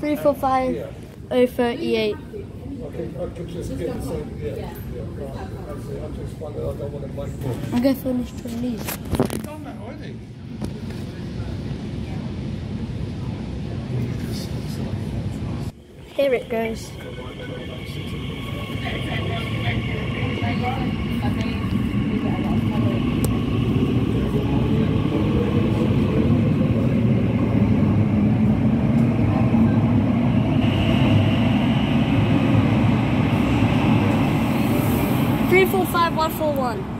Three four five oh thirty eight. Okay, I could just get the same, yeah, to. I'm going done that already? Here it goes. Three four five one four one.